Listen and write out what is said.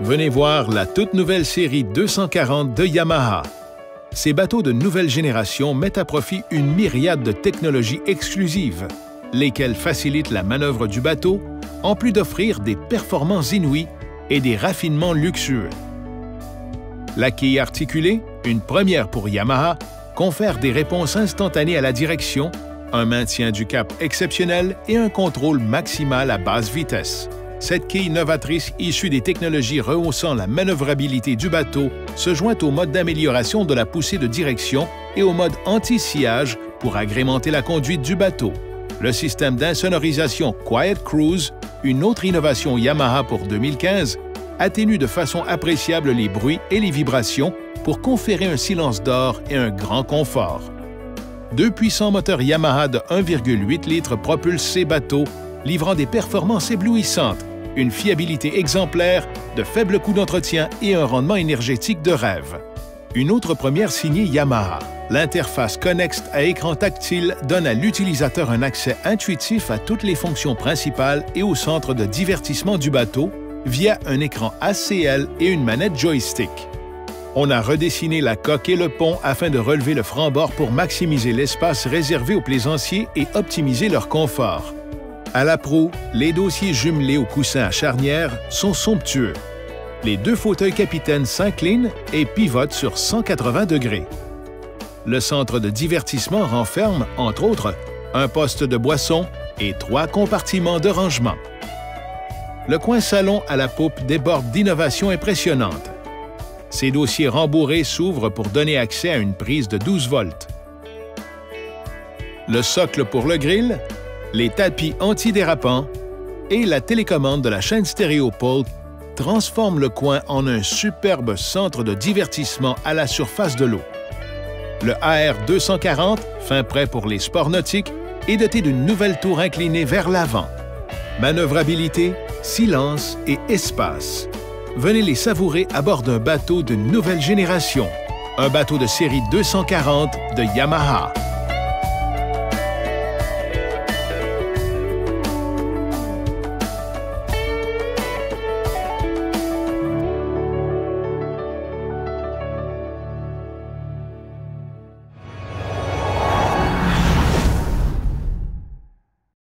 Venez voir la toute nouvelle série 240 de Yamaha. Ces bateaux de nouvelle génération mettent à profit une myriade de technologies exclusives, lesquelles facilitent la manœuvre du bateau, en plus d'offrir des performances inouïes et des raffinements luxueux. La quille articulée, une première pour Yamaha, confère des réponses instantanées à la direction, un maintien du cap exceptionnel et un contrôle maximal à basse vitesse. Cette quille novatrice issue des technologies rehaussant la manœuvrabilité du bateau se joint au mode d'amélioration de la poussée de direction et au mode anti-sillage pour agrémenter la conduite du bateau. Le système d'insonorisation Quiet Cruise, une autre innovation Yamaha pour 2015, atténue de façon appréciable les bruits et les vibrations pour conférer un silence d'or et un grand confort. Deux puissants moteurs Yamaha de 1,8 litres propulsent ces bateaux, livrant des performances éblouissantes une fiabilité exemplaire, de faibles coûts d'entretien et un rendement énergétique de rêve. Une autre première signée Yamaha. L'interface Connext à écran tactile donne à l'utilisateur un accès intuitif à toutes les fonctions principales et au centre de divertissement du bateau via un écran ACL et une manette joystick. On a redessiné la coque et le pont afin de relever le franc-bord pour maximiser l'espace réservé aux plaisanciers et optimiser leur confort. À la proue, les dossiers jumelés au coussin à charnière sont somptueux. Les deux fauteuils capitaines s'inclinent et pivotent sur 180 degrés. Le centre de divertissement renferme, entre autres, un poste de boisson et trois compartiments de rangement. Le coin salon à la poupe déborde d'innovations impressionnantes. Ces dossiers rembourrés s'ouvrent pour donner accès à une prise de 12 volts. Le socle pour le grill les tapis antidérapants et la télécommande de la chaîne stéréo Pole transforment le coin en un superbe centre de divertissement à la surface de l'eau. Le AR240, fin prêt pour les sports nautiques, est doté d'une nouvelle tour inclinée vers l'avant. Manœuvrabilité, silence et espace. Venez les savourer à bord d'un bateau de nouvelle génération, un bateau de série 240 de Yamaha.